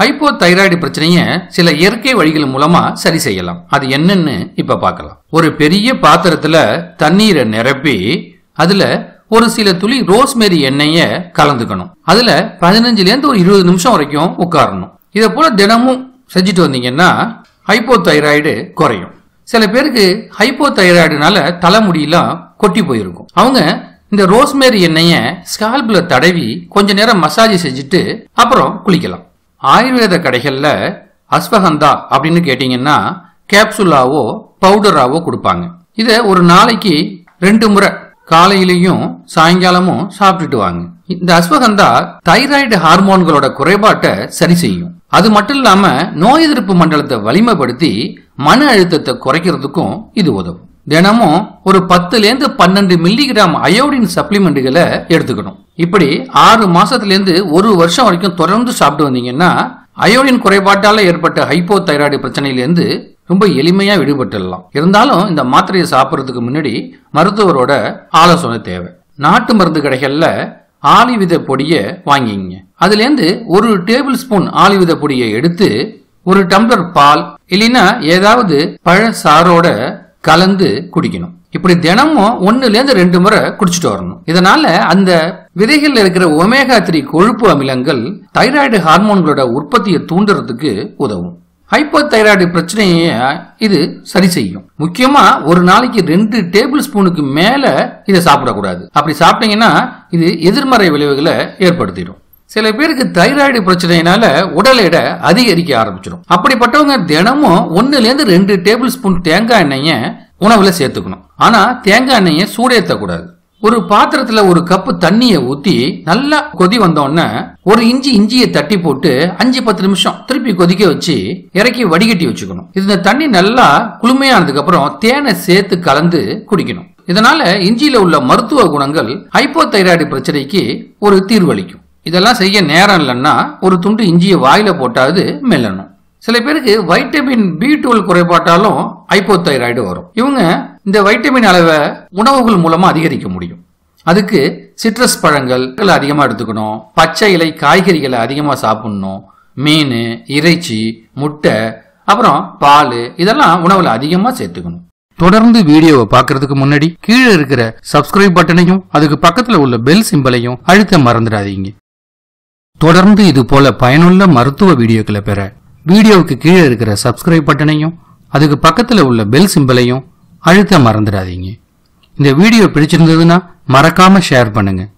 Hypo thyroid பிரச்சனையை சில இயற்கை வழிகள் மூலமா சரி செய்யலாம். அது என்னன்னு இப்ப பார்க்கலாம். ஒரு பெரிய பாத்திரத்துல தண்ணீரை நிரப்பி அதுல ஒரு சில துளி ரோஸ்மேரி எண்ணெய கலந்துக்கணும். அதுல பதினஞ்சுல இருந்து ஒரு இருபது நிமிஷம் வரைக்கும் உட்காரணும். இதை போல தினமும் செஞ்சுட்டு வந்தீங்கன்னா ஹைப்போ தைராய்டு குறையும். சில பேருக்கு ஹைப்போ தைராய்டுனால தலைமுடியெல்லாம் கொட்டி போயிருக்கும். அவங்க இந்த ரோஸ்மேரி எண்ணெய ஸ்கால்பில் தடவி கொஞ்ச நேரம் மசாஜ் செஞ்சுட்டு அப்புறம் குளிக்கலாம். ஆயுர்வேத கடைகளில் அஸ்வகந்தா அப்படின்னு கேட்டீங்கன்னா கேப்சுலாவோ பவுடராவோ கொடுப்பாங்க. இதை ஒரு நாளைக்கு ரெண்டு முறை காலையிலையும் சாயங்காலமும் சாப்பிட்டுட்டு வாங்க. இந்த அஸ்வகந்தா தைராய்டு ஹார்மோன்களோட குறைபாட்டை சரி செய்யும். அது மட்டும் இல்லாம நோய் எதிர்ப்பு மண்டலத்தை வலிமைப்படுத்தி மன அழுத்தத்தை குறைக்கிறதுக்கும் இது உதவும். தினமும் ஒரு பத்துல இருந்து பன்னெண்டு மில்லிகிராம் அயோடின் சப்ளிமெண்ட்டுகளை எடுத்துக்கணும். இப்படி ஆறு மாசத்துலேருந்து ஒரு வருஷம் வரைக்கும் தொடர்ந்து சாப்பிட்டு வந்தீங்கன்னா அயோடின் குறைபாட்டால ஏற்பட்ட ஹைப்போ தைராய்டு பிரச்சனையிலேருந்து ரொம்ப எளிமையா விடுபட்டுடலாம். இருந்தாலும் இந்த மாத்திரையை சாப்பிட்றதுக்கு முன்னாடி மருத்துவரோட ஆலோசனை தேவை. நாட்டு மருந்து கடைகள்ல ஆலிவித பொடியை வாங்கிங்க அதுலேருந்து ஒரு டேபிள் ஸ்பூன் ஆலிவித பொடியை எடுத்து ஒரு டம்ளர் பால் இல்லைன்னா ஏதாவது பழ சாரோட கலந்து குடிக்கணும். இப்படி தினமும் ஒன்னுலேருந்து ரெண்டு முறை குடிச்சிட்டு வரணும். இதனால அந்த விதைகளில் இருக்கிற ஒமேகா த்ரீ கொழுப்பு அமிலங்கள் தைராய்டு ஹார்மோன்களோட உற்பத்தியை தூண்டுறதுக்கு உதவும். ஹைப்போ தைராய்டு பிரச்சனையை இது சரி செய்யும். முக்கியமா ஒரு நாளைக்கு ரெண்டு டேபிள் ஸ்பூனுக்கு மேல இதை சாப்பிடக்கூடாது. அப்படி சாப்பிட்டீங்கன்னா இது எதிர்மறை விளைவுகளை ஏற்படுத்திடும். சில பேருக்கு தைராய்டு பிரச்சனையினால உடல் எடை அதிகரிக்க ஆரம்பிச்சிடும். அப்படிப்பட்டவங்க தினமும் ஒன்னுல இருந்து ரெண்டு டேபிள் ஸ்பூன் தேங்காய் எண்ணெய உணவுல சேர்த்துக்கணும். ஆனா தேங்காய் எண்ணெயை சூடேற்றக்கூடாது ஒரு பாத்திரத்துல ஒரு கப்பு தண்ணியை ஊத்தி நல்லா கொதி வந்தோடனே ஒரு இஞ்சி இஞ்சியை தட்டி போட்டு அஞ்சு பத்து நிமிஷம் திருப்பி கொதிக்க வச்சு இறக்கி வடிகட்டி வச்சுக்கணும். இந்த தண்ணி நல்லா குளுமையானதுக்கு அப்புறம் தேனை சேர்த்து கலந்து குடிக்கணும். இதனால இஞ்சியில உள்ள மருத்துவ குணங்கள் ஹைப்போ தைராய்டு பிரச்சனைக்கு ஒரு தீர்வளிக்கும் இதெல்லாம் செய்ய நேரம் இல்லைன்னா ஒரு துண்டு இஞ்சியை வாயில போட்டாவது மெல்லணும். சில பேருக்கு வைட்டமின் பி டுவெல் குறைபாட்டாலும் ஹைப்போதைராய்டு வரும். இவங்க இந்த வைட்டமின் அளவை உணவுகள் மூலமா அதிகரிக்க முடியும். அதுக்கு சிட்ரஸ் பழங்கள் அதிகமாக எடுத்துக்கணும். பச்சை இலை காய்கறிகளை அதிகமாக சாப்பிடணும். மீன் இறைச்சி முட்டை அப்புறம் பால் இதெல்லாம் உணவுல அதிகமாக சேர்த்துக்கணும். தொடர்ந்து வீடியோவை பார்க்கறதுக்கு முன்னாடி கீழே இருக்கிற சப்ஸ்கிரைப் பட்டனையும் அதுக்கு பக்கத்துல உள்ள பெல் சிம்பலையும் அழுத்த மறந்துடாதீங்க. தொடர்ந்து இது போல பயனுள்ள மருத்துவ வீடியோக்களை பெற வீடியோவுக்கு கீழே இருக்கிற சப்ஸ்கிரைப் பட்டனையும் அதுக்கு பக்கத்தில் உள்ள பெல் சிம்பலையும் அழுத்த மறந்துடாதீங்க. இந்த வீடியோ பிடிச்சிருந்ததுன்னா மறக்காமல் ஷேர் பண்ணுங்கள்